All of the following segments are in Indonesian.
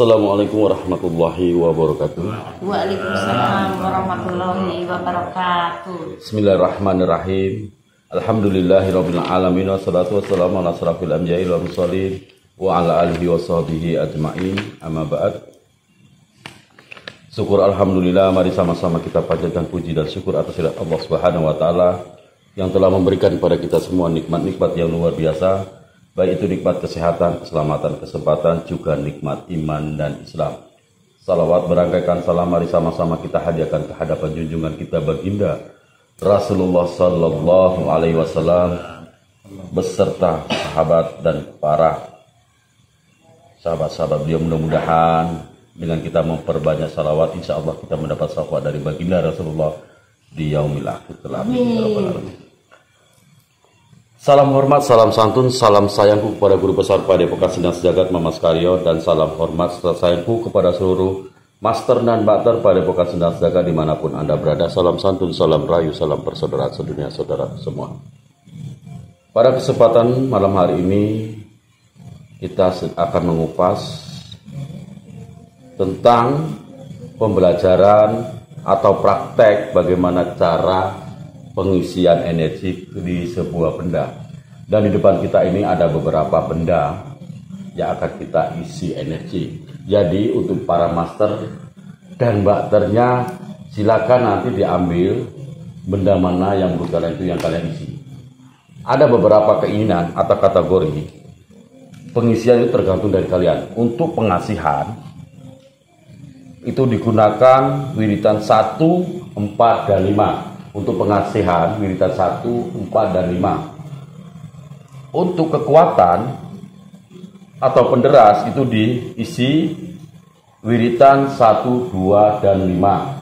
Assalamualaikum warahmatullahi wabarakatuh. Waalaikumsalam warahmatullahi wabarakatuh. Bismillahirrahmanirrahim. Alhamdulillahirabbil alamin wassalatu wassalamu ala asrafil anbiya'i wal mursalin wa ala alihi wa sahbihi ajmain. Amma ba'd. Syukur alhamdulillah mari sama-sama kita panjatkan puji dan syukur atas Allah Subhanahu wa taala yang telah memberikan kepada kita semua nikmat-nikmat yang luar biasa baik itu nikmat kesehatan, keselamatan, kesempatan, juga nikmat iman dan Islam. Salawat berangkaikan salam mari sama-sama kita hadiahkan ke hadapan junjungan kita baginda Rasulullah Sallallahu Alaihi Wasallam beserta sahabat dan para sahabat-sahabat beliau mudah-mudahan dengan kita memperbanyak salawat insya Allah kita mendapat salawat dari baginda Rasulullah di yaumil akhir. Amin. Salam hormat, salam santun, salam sayangku kepada guru besar Padepokan Sindang Sejagat Mama Karyo dan salam hormat serta sayangku kepada seluruh master dan bakter Padepokan Sindang Sejagat di mana pun Anda berada. Salam santun, salam rayu, salam persaudaraan sedunia saudara semua. Pada kesempatan malam hari ini kita akan mengupas tentang pembelajaran atau praktek bagaimana cara pengisian energi di sebuah benda. Dan di depan kita ini ada beberapa benda yang akan kita isi energi. Jadi untuk para master dan bakternya silakan nanti diambil benda mana yang menurut kalian itu yang kalian isi. Ada beberapa keinginan atau kategori pengisian itu tergantung dari kalian. Untuk pengasihan itu digunakan wiritan 1, 4, dan 5 untuk pengasihan wiritan 1, 4, dan 5. Untuk kekuatan atau penderas itu diisi wiritan 1, 2, dan 5.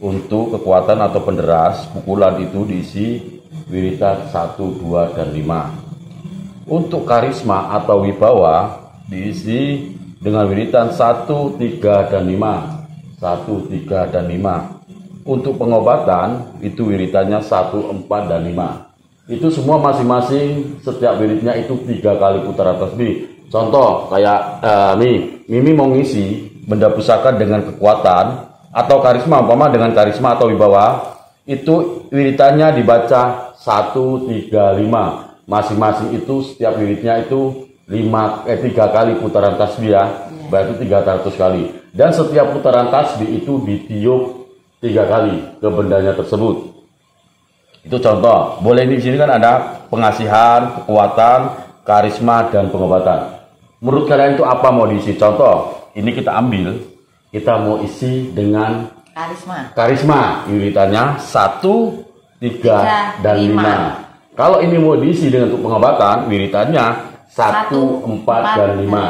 Untuk kekuatan atau penderas pukulan itu diisi wiritan 1, 2, dan 5. Untuk karisma atau wibawa diisi dengan wiritan 1, 3, dan 5. 1, 3, dan 5 untuk pengobatan itu wiritannya 1, 4, dan 5. Itu semua masing-masing setiap wiridnya itu tiga kali putaran tasbih. Contoh kayak uh, nih, Mimi mau ngisi benda pusaka dengan kekuatan atau karisma, umpama dengan karisma atau wibawa, itu wiritannya dibaca 1, 3, 5. Masing-masing itu setiap wiridnya itu lima eh tiga kali putaran tasbih ya, iya. berarti 300 kali. Dan setiap putaran tasbih itu ditiup tiga kali ke bendanya tersebut. Itu contoh. Boleh di sini kan ada pengasihan, kekuatan, karisma dan pengobatan. Menurut kalian itu apa mau diisi? Contoh, ini kita ambil, kita mau isi dengan karisma. Karisma, iritannya satu, tiga, dan lima. Kalau ini mau diisi dengan untuk pengobatan, wiritannya satu, empat, dan lima.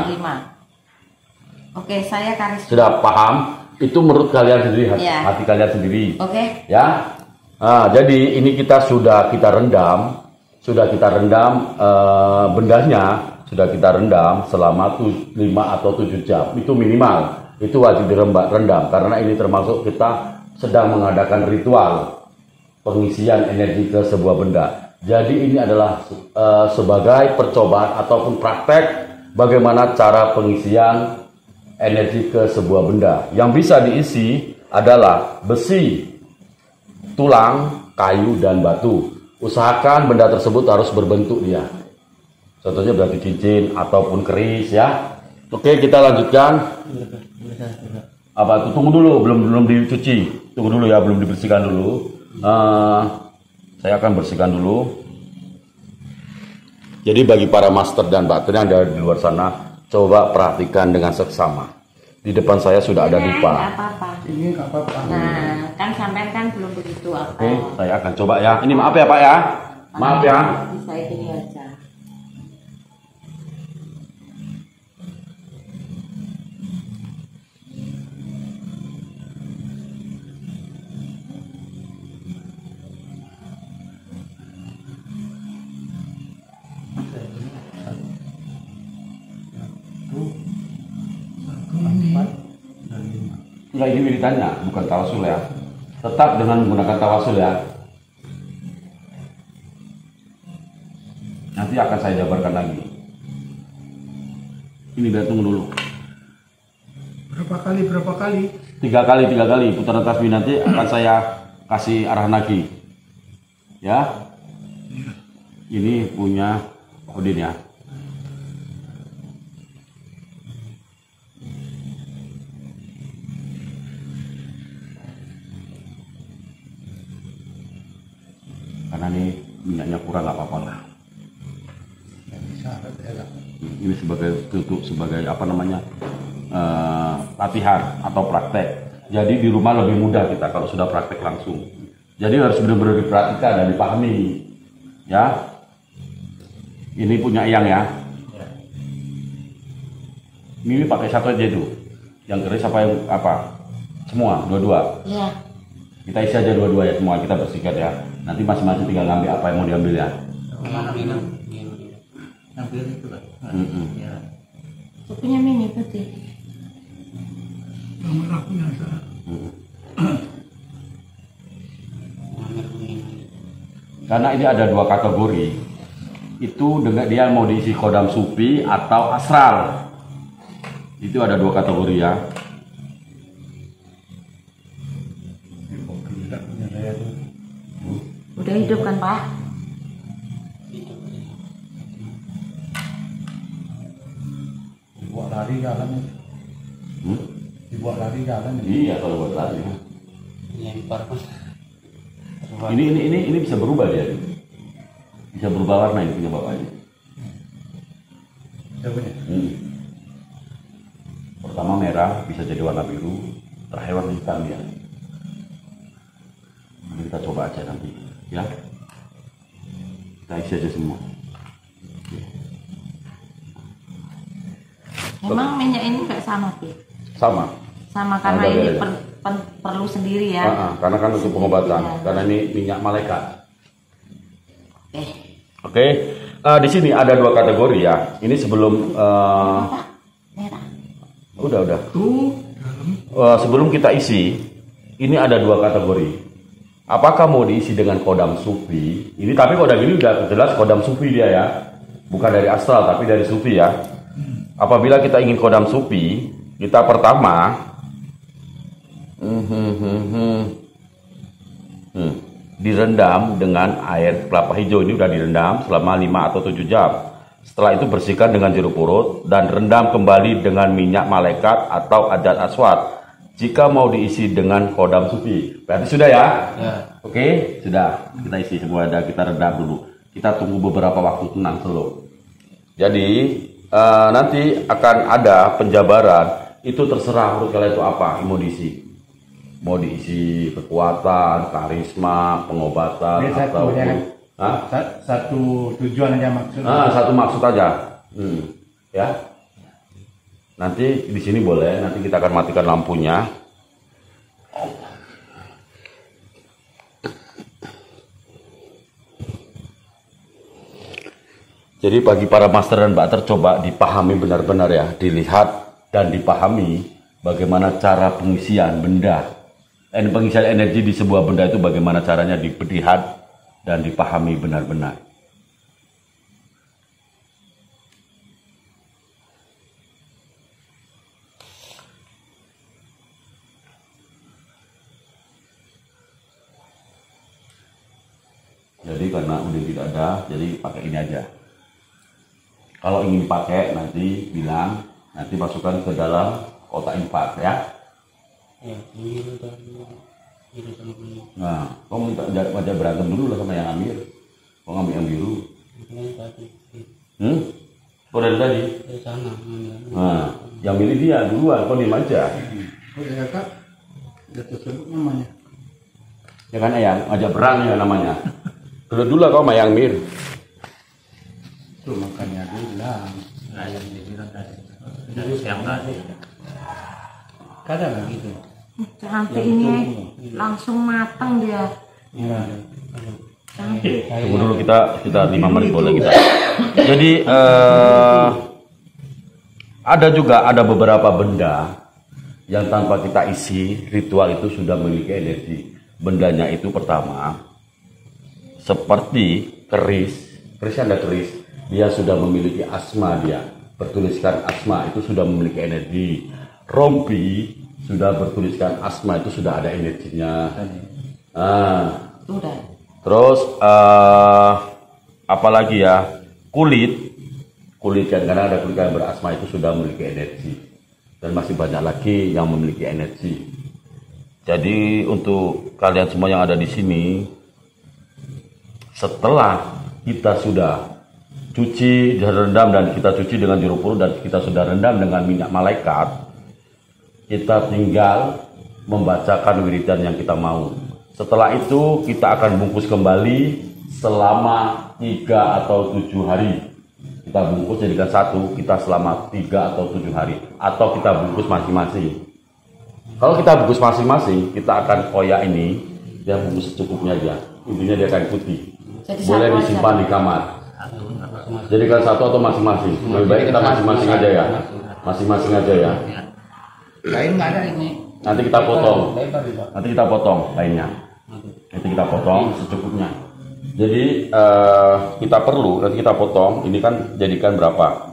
Oke, saya karisma. Sudah paham? Itu menurut kalian sendiri hati, ya. hati kalian sendiri. Oke. Okay. ya. Nah, jadi ini kita sudah kita rendam sudah kita rendam uh, bendanya sudah kita rendam selama 5 atau 7 jam. Itu minimal. Itu wajib dirembak rendam. Karena ini termasuk kita sedang mengadakan ritual pengisian energi ke sebuah benda. Jadi ini adalah uh, sebagai percobaan ataupun praktek bagaimana cara pengisian energi ke sebuah benda. Yang bisa diisi adalah besi, tulang, kayu, dan batu. Usahakan benda tersebut harus berbentuk dia. Contohnya berarti cincin ataupun keris ya. Oke, kita lanjutkan. Apa itu? Tunggu dulu, belum belum dicuci. Tunggu dulu ya, belum dibersihkan dulu. Uh, saya akan bersihkan dulu. Jadi bagi para master dan bater yang ada di luar sana, Coba perhatikan dengan seksama. Di depan saya sudah ada iya, dupa. Apa-apa. Ini nggak apa-apa. Nah, kan sampai kan belum begitu apa. Oke, saya akan coba ya. Ini maaf ya Pak ya. Maaf ya. Bisa ini aja. Enggak ini wiritannya, bukan tawasul ya. Tetap dengan menggunakan tawasul ya. Nanti akan saya jabarkan lagi. Ini biar tunggu dulu. Berapa kali, berapa kali? Tiga kali, tiga kali putaran tasbih nanti akan saya kasih arahan lagi. Ya. Ini punya Udin ya. Karena ini minyaknya kurang nggak apa-apa lah. Ya, ya. Ini sebagai tutup sebagai apa namanya eh, latihan atau praktek. Jadi di rumah lebih mudah kita kalau sudah praktek langsung. Jadi harus benar-benar diperhatikan dan dipahami. Ya. Ini punya Eyang ya. Ini pakai satu aja itu. Yang keris apa yang apa? Semua, dua-dua. Iya. Kita isi aja dua-dua ya semua kita bersihkan ya. Nanti masing-masing tinggal ngambil apa yang mau diambil ya. Mana minum? Ambil itu lah. Mm-mm. Ya. Supinya mini putih. Yang merah punya saya. Karena ini ada dua kategori. Itu dengan dia mau diisi kodam sufi atau asral. Itu ada dua kategori ya. Ini kok gila punya saya tuh. Udah hidup kan Pak? Dibawa lari jalan. Hmm? Dibawa lari jalan ya. Iya kalau buat lari. lempar mas Ini ini ini ini bisa berubah dia. Bisa berubah warna ini punya bapaknya. Hmm. Pertama merah bisa jadi warna biru, terakhir warna hitam ya. Nanti kita coba aja nanti, ya. Kita isi aja semua. Memang minyak ini nggak sama Pi. Sama. Sama karena ini per- per- perlu sendiri ya. Ah, ah, karena kan untuk pengobatan, Iya. karena ini minyak malaikat. Eh, Oke, Eh, di sini ada dua kategori ya. Ini sebelum apa? Merah. udah udah. Tuh. Eh, sebelum kita isi, ini ada dua kategori. Apakah mau diisi dengan kodam sufi? Ini tapi kodam ini udah jelas kodam sufi dia ya, bukan dari astral tapi dari sufi ya. Apabila kita ingin kodam sufi, kita pertama, hmm, hmm, hmm, direndam dengan air kelapa hijau ini udah direndam selama 5 atau 7 jam. Setelah itu bersihkan dengan jeruk purut dan rendam kembali dengan minyak malaikat atau adat aswad. Jika mau diisi dengan kodam sufi, berarti sudah ya? ya Oke, sudah. Kita isi semua ada kita redam dulu. Kita tunggu beberapa waktu tenang dulu. Jadi eh, nanti akan ada penjabaran. Itu terserah menurut kalian itu apa yang mau diisi. Mau diisi kekuatan, karisma, pengobatan atau ya? Hah? Satu tujuan aja maksudnya. Ah, satu maksud aja. Hmm. Ya. Nanti di sini boleh, nanti kita akan matikan lampunya. Jadi bagi para master dan mbak coba dipahami benar-benar ya, dilihat dan dipahami bagaimana cara pengisian benda. Eh, pengisian energi di sebuah benda itu bagaimana caranya dilihat dan dipahami benar-benar. Jadi karena udah tidak ada, jadi pakai ini aja. Kalau ingin pakai nanti bilang, nanti masukkan ke dalam kotak infak ya. ya biru dan biru sama kuning Nah, kau minta aja berantem dulu lah sama yang ambil. Kau ngambil yang biru. Hmm? Kau dari tadi. ngambil Nah, yang milih dia duluan, kau diem aja. Ya tersebut namanya. Ya kan ayang, ajak perang ya namanya. Dulu dulu kau sama yang mir. Tuh makanya bilang. nah yang dibilang tadi dari siang tadi Kadang nggak gitu. Cantik ini langsung matang dia. Iya. Cantik. Tunggu dulu kita kita lima menit boleh kita. Jadi eh, ada juga ada beberapa benda yang tanpa kita isi ritual itu sudah memiliki energi. Bendanya itu pertama seperti keris, keris ada keris, dia sudah memiliki asma dia. bertuliskan asma itu sudah memiliki energi. Rompi sudah bertuliskan asma itu sudah ada energinya. Nah, Udah. terus eh apalagi ya kulit kulit kan karena ada kulit yang berasma itu sudah memiliki energi dan masih banyak lagi yang memiliki energi. Jadi untuk kalian semua yang ada di sini setelah kita sudah cuci rendam dan kita cuci dengan jeruk purut dan kita sudah rendam dengan minyak malaikat kita tinggal membacakan wiridan yang kita mau. Setelah itu kita akan bungkus kembali selama tiga atau tujuh hari. Kita bungkus jadikan satu kita selama tiga atau tujuh hari. Atau kita bungkus masing-masing. Kalau kita bungkus masing-masing kita akan koyak ini dia bungkus secukupnya aja. Intinya dia akan putih Jadi boleh satu aja. disimpan di kamar. Jadikan satu atau masing-masing? Lebih baik kita masing-masing aja ya? Masing-masing. Aja ya? Lain nggak ada ini. nanti kita potong. Nanti kita potong lainnya. Nanti kita potong secukupnya. Jadi eh, kita perlu nanti kita potong ini kan jadikan berapa?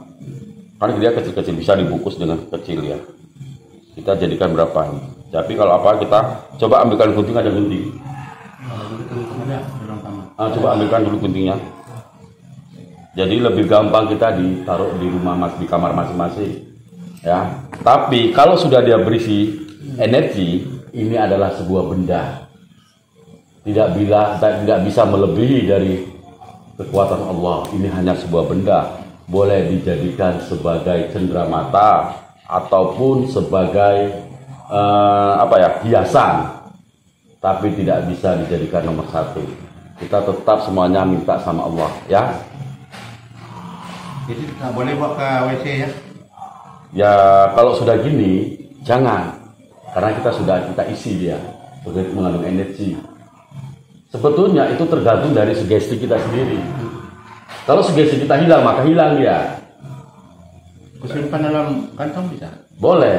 Kan dia kecil-kecil bisa dibungkus dengan kecil ya. Kita jadikan berapa tapi kalau apa kita coba ambilkan gunting ada gunting Ada di ruang kamar. Ah, coba ambilkan dulu guntingnya jadi lebih gampang kita ditaruh di rumah mas di kamar masing-masing ya. Tapi kalau sudah dia berisi energi ini adalah sebuah benda. Tidak bila tidak bisa melebihi dari kekuatan Allah. Ini hanya sebuah benda. Boleh dijadikan sebagai cenderamata ataupun sebagai eh, apa ya hiasan. Tapi tidak bisa dijadikan nomor satu kita tetap semuanya minta sama Allah ya. Jadi nggak boleh bawa ke WC ya. ya kalau sudah gini jangan. Karena kita sudah kita isi dia begitu mengandung energi. Sebetulnya itu tergantung dari sugesti kita sendiri. Kalau sugesti kita hilang maka hilang dia. Kusimpan dalam kantong bisa. boleh.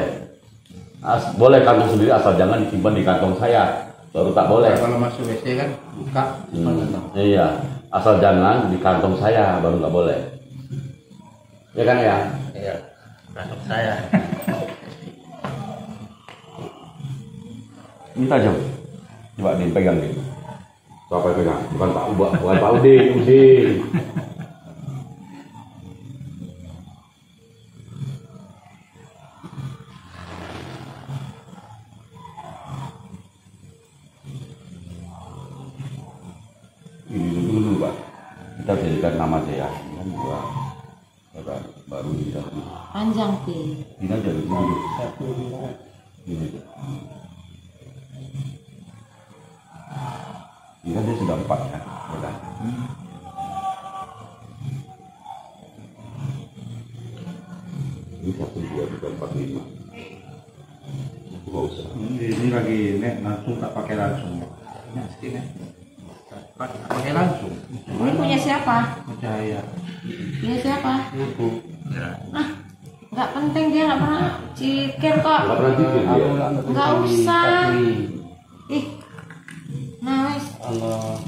As- boleh kantong sendiri asal jangan disimpan di kantong saya baru tak boleh. Kalau masuk WC kan buka. Hmm, iya. Asal jangan di kantong saya baru nggak boleh. Ya kan ya? Iya. Kantong saya. minta jam coba din pegang din siapa yang pegang. Bukan Pak Uba bukan Pak Udin Udin jadikan nama ya ini kan dua. Baru- baru ini kita Panjang pi. ini aja dulu dulu satu dua ini aja. Ini kan dia sudah empat ya. Ya kan? ini satu dua tiga empat lima. Nggak usah. Ini, ini lagi nek. Langsung tak pakai langsung. Nek sini nek. Tak tak pakai langsung. Ini punya siapa? Percaya. Punya siapa? Ibu. Ya. Ah, nggak penting dia nggak pernah cikir kok. nggak pernah pikir dia Nggak usah. Ih, nah wes. Allah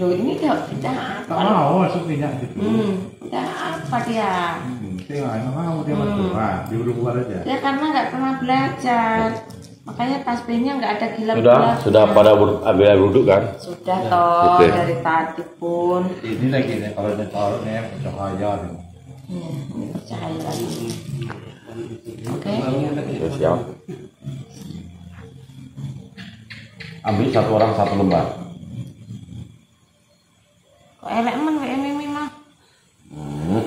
loh ini mau gitu. Hmm, apa dia? Hmm, mau dia aja. Dia karena nggak pernah belajar, makanya tasbihnya nggak ada gila sudah sudah pada ambil air wudhu kan Sudah toh Gitu ya. dari tadi pun. Ini lagi nih kalau dia taruh nih cahaya nih. Hmm, ini percaya lagi. Oke. ya, siap ambil satu orang satu lembar Kok elek men wae mimi mah. Hmm.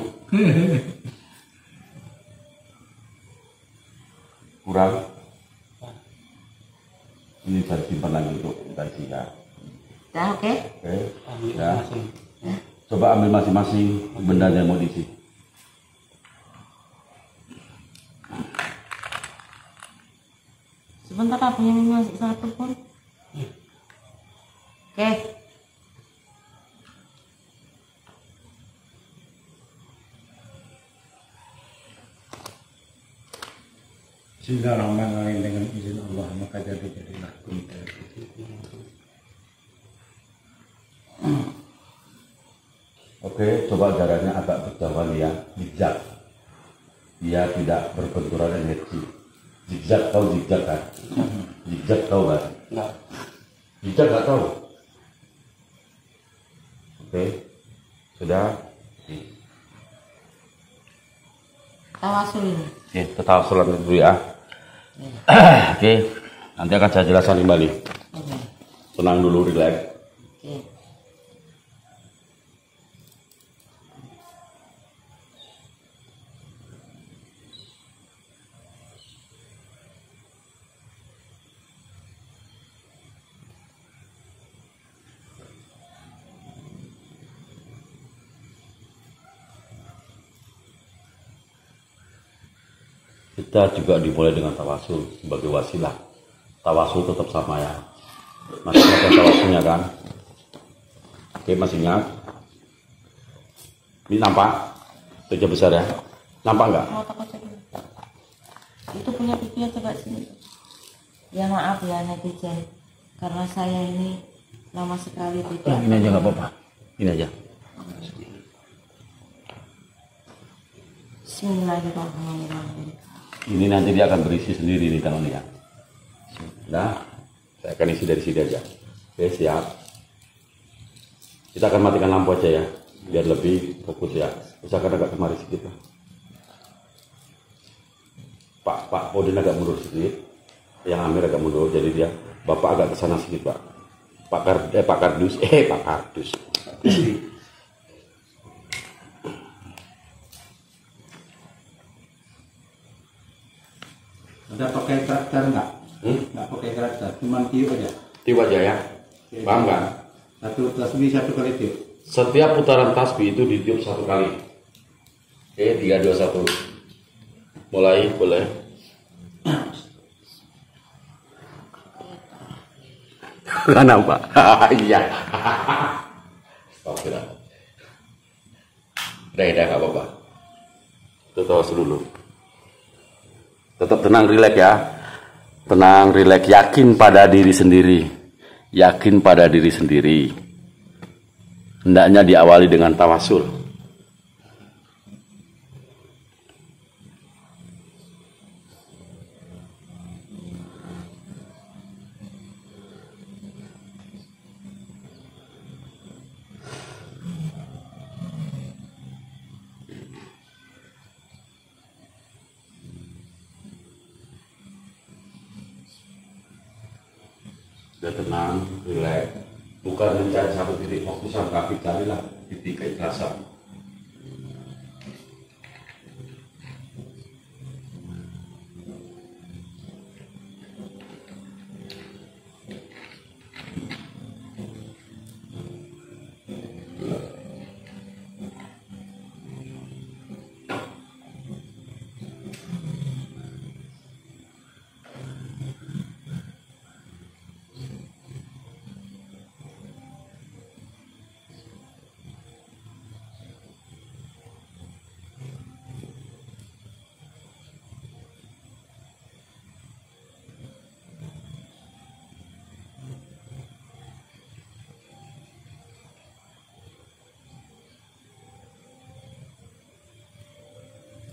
kurang ini bisa disimpan lagi untuk kita isi ya oke. oke Ya. coba ambil masing-masing benda yang mau diisi Sebentar punya mimi masih satu pun. Oke. Bismillahirrahmanirrahim dengan izin Allah maka jadi jadilah kun Oke, coba jaraknya agak berjauhan ya, zigzag. Dia tidak berbenturan energi. Zigzag tahu zigzag kan? Zigzag tahu kan? Enggak. Zigzag nggak tahu. Oke, sudah. Tawasul ini. Oke, tetap sholat dulu ya. Oke, nanti akan saya jelaskan kembali. Tenang dulu, relax. Kita juga dimulai dengan tawasul sebagai wasilah. Tawasul tetap sama ya. Masih ingat yang tawasulnya kan? Oke, masih ingat? Ini nampak? Wajah besar ya? Nampak nggak? Mau takut dulu. Itu punya pipi coba sini. Ya maaf ya netizen. Karena saya ini lama sekali tidak. ini aja nggak apa-apa. Ini aja. Bismillahirrahmanirrahim. Ini nanti dia akan berisi sendiri nih tangannya. Nah, saya akan isi dari sini aja. Oke, siap. Kita akan matikan lampu aja ya, biar lebih fokus ya. Usahakan agak kemari sedikit. Pak. Pak, Odin agak mundur sedikit. Yang Amir agak mundur, jadi dia Bapak agak ke sana sedikit, Pak. Pak Kar, eh, Pak Kardus, eh Pak Kardus. Ada pakai traktor nggak? Hmm? Pakai traktor, cuma tiup aja. Tiup aja ya. Paham kan? Satu tasbih satu kali tiup. Setiap putaran tasbih itu ditiup satu kali. Oke, tiga dua satu. Mulai, boleh. Nampak. Iya. Oke dah. Udah, udah, gak apa-apa. Tutup dulu. Tetap tenang, rileks ya. Tenang, rileks, yakin pada diri sendiri. Yakin pada diri sendiri. Hendaknya diawali dengan tawasul. Sudah tenang, rileks. Bukan mencari satu titik fokus, tapi carilah titik keikhlasan.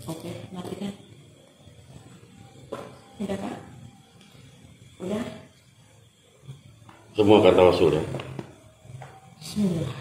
Oke, matikan. Udah kak? Udah? Semua akan tawasul ya. Bismillah.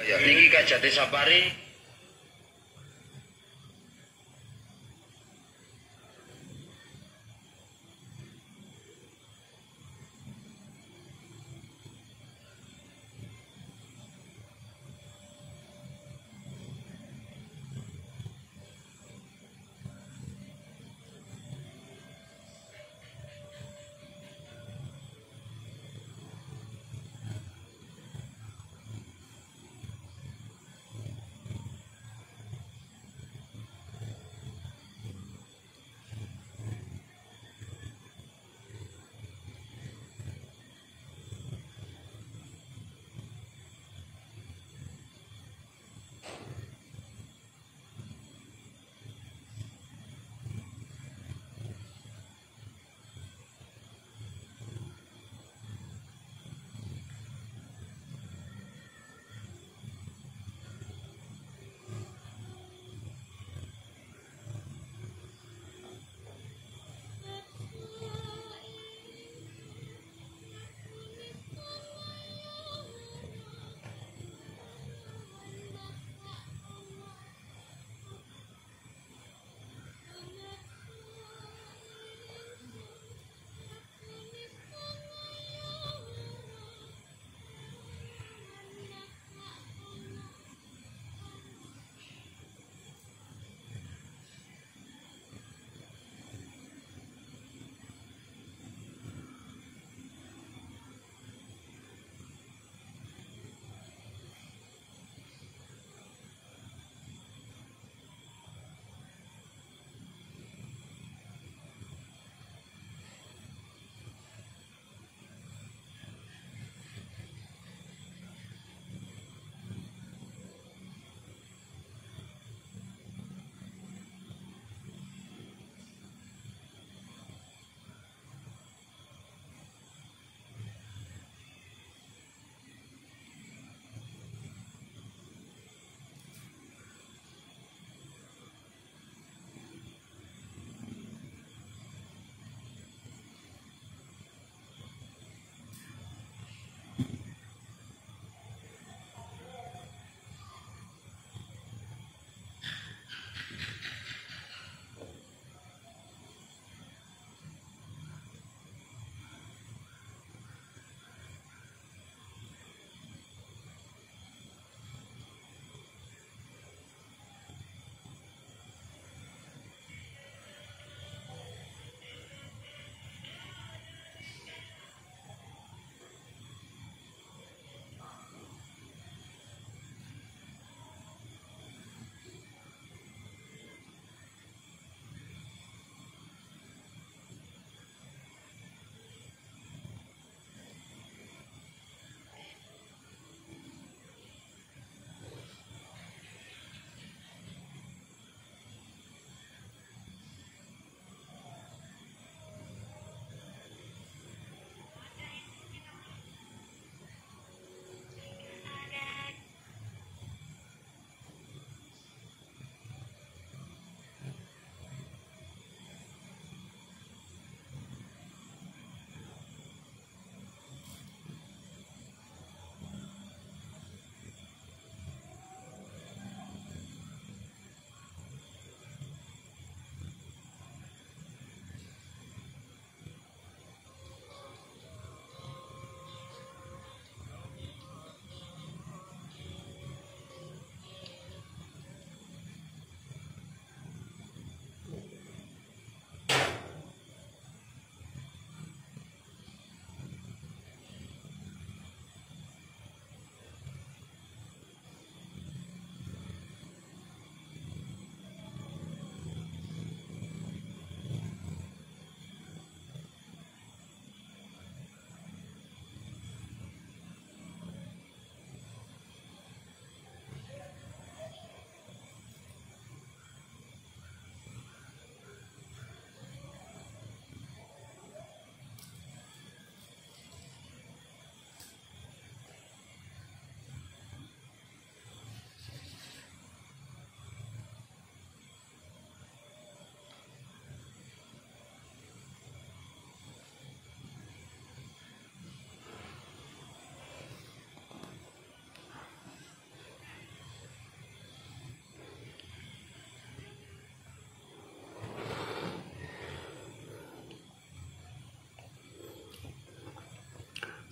Tinggi Kajati Sapari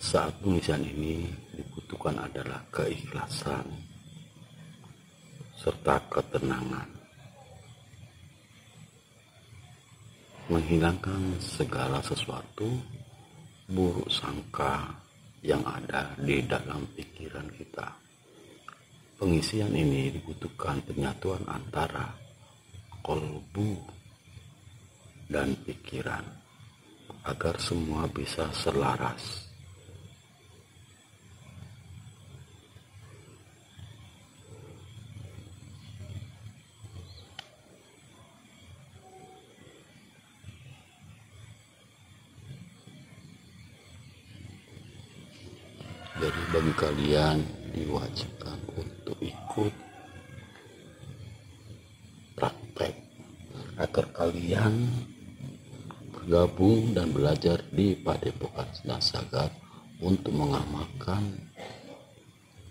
saat pengisian ini dibutuhkan adalah keikhlasan serta ketenangan. Menghilangkan segala sesuatu buruk sangka yang ada di dalam pikiran kita. Pengisian ini dibutuhkan penyatuan antara kolbu dan pikiran agar semua bisa selaras. Jadi bagi kalian diwajibkan untuk ikut praktek agar kalian bergabung dan belajar di Padepokan Nasagat untuk mengamalkan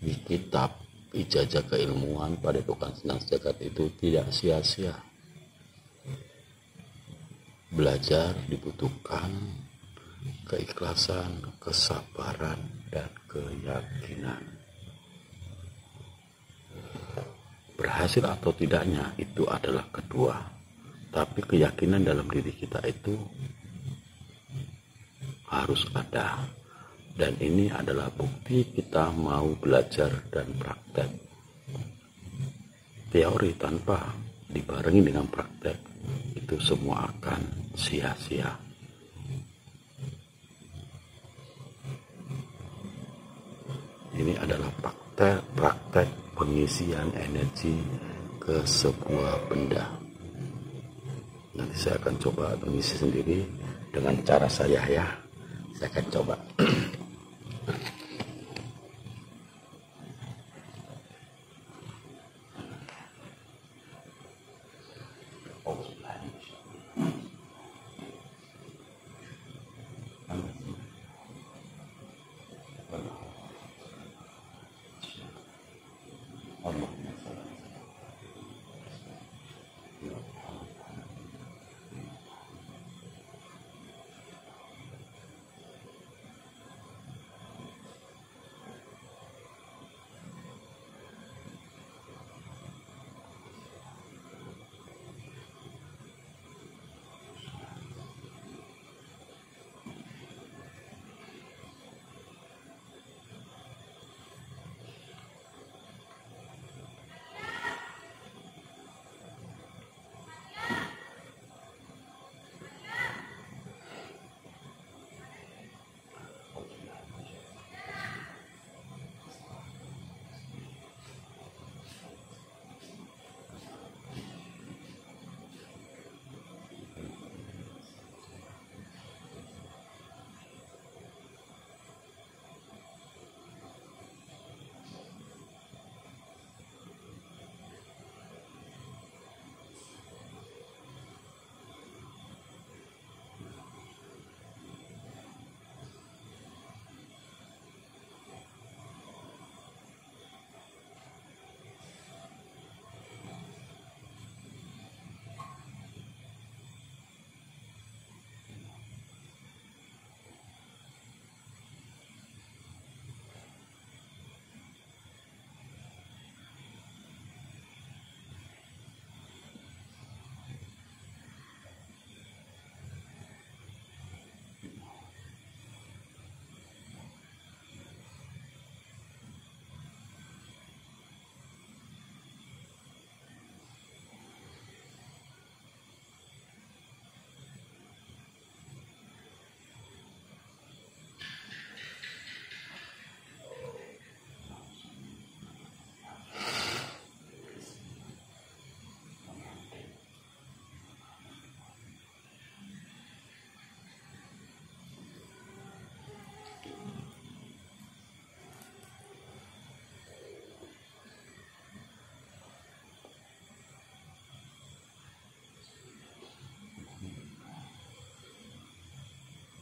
di kitab ijazah keilmuan Padepokan Nasagat itu tidak sia-sia. Belajar dibutuhkan keikhlasan, kesabaran, dan keyakinan. Berhasil atau tidaknya itu adalah kedua, tapi keyakinan dalam diri kita itu harus ada. Dan ini adalah bukti kita mau belajar dan praktek. Teori tanpa dibarengi dengan praktek itu semua akan sia-sia. Ini adalah praktek praktek pengisian energi ke sebuah benda. Nanti saya akan coba mengisi sendiri dengan cara saya ya. Saya akan coba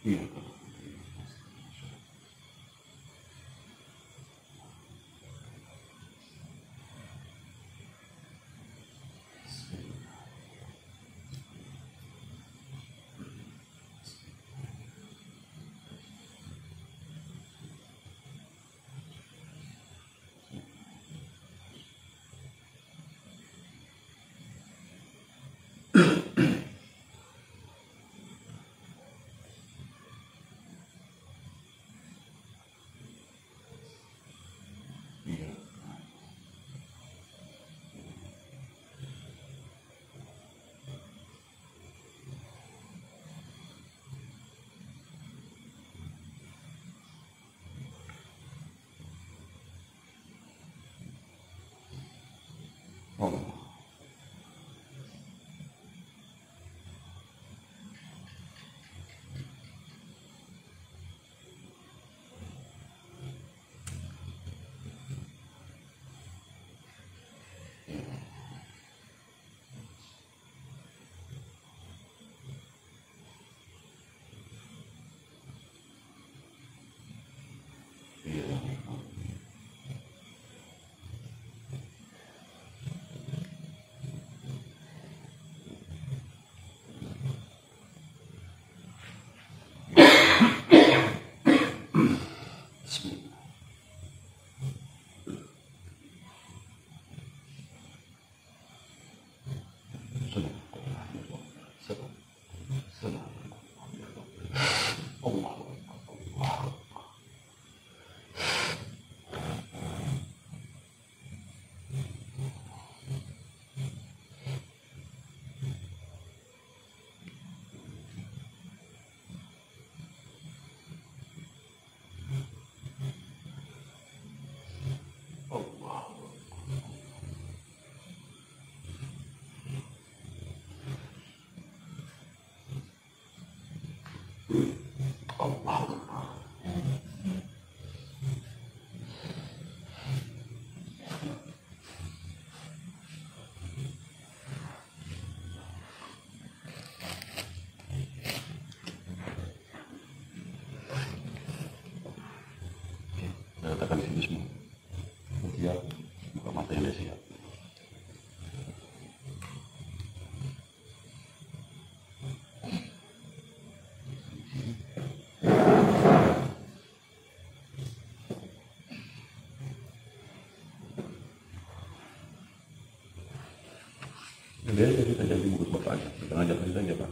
Yeah. Oh. Allah dia cerita jadi mulut bapaknya bukan ajak cerita ya pak.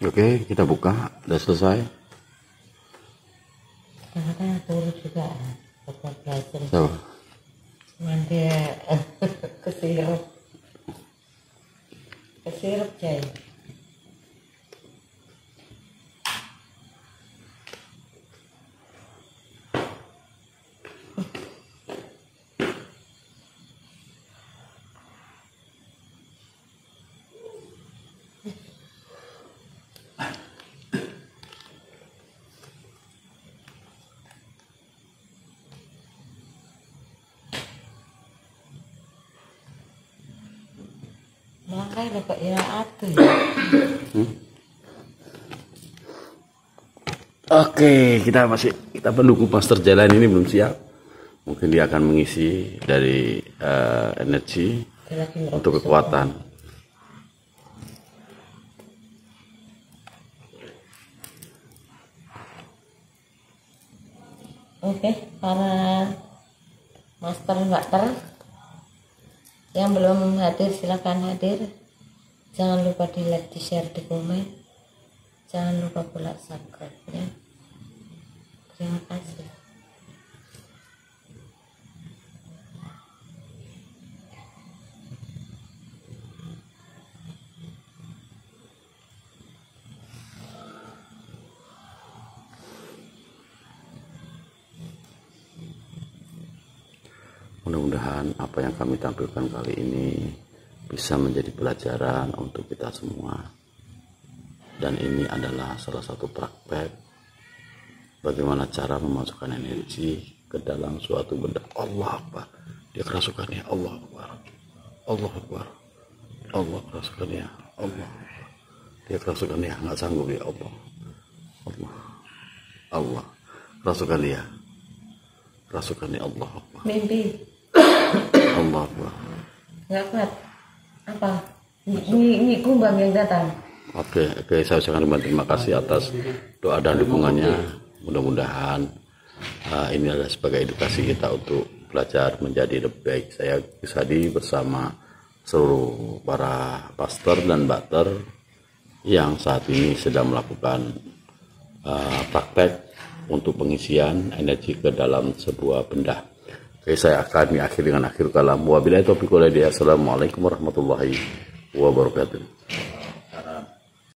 Oke, kita buka. Udah selesai. kadang-kadang turun juga buat belajar Coba. cuman dia kesirup kesirup jay makanya dapat ya atu ya Oke, kita masih kita pendukung Pastor Jalan ini belum siap. Mungkin dia akan mengisi dari eh, energi untuk kekuatan. Oke, para master master yang belum hadir silakan hadir. Jangan lupa di like, di share, di komen. Jangan lupa pula subscribe ya. Terima kasih. Mudah-mudahan apa yang kami tampilkan kali bisa menjadi pelajaran untuk kita semua. Dan ini adalah salah satu praktek bagaimana cara memasukkan energi ke dalam suatu benda. Allah Akbar. Dia kerasukan ya Allah Akbar. Allah Akbar. Allah kerasukan ya Allah. Dia kerasukan ya nggak sanggup ya Allah. Allah. Allah. Kerasukan dia. Kerasukan ya Allah Akbar. Mimpi Allah Akbar. nggak kuat. Apa? Ini kumbang yang datang. Oke, oke, saya ucapkan terima kasih atas doa dan dukungannya. Mudah-mudahan uh, ini adalah sebagai edukasi kita untuk belajar menjadi lebih baik. Saya Kusadi bersama seluruh para pastor dan bakter yang saat ini sedang melakukan uh, praktek untuk pengisian energi ke dalam sebuah benda. Oke, saya akan mengakhiri dengan akhir kalam. Wabillahi taufiq wal hidayah. Assalamualaikum warahmatullahi wabarakatuh.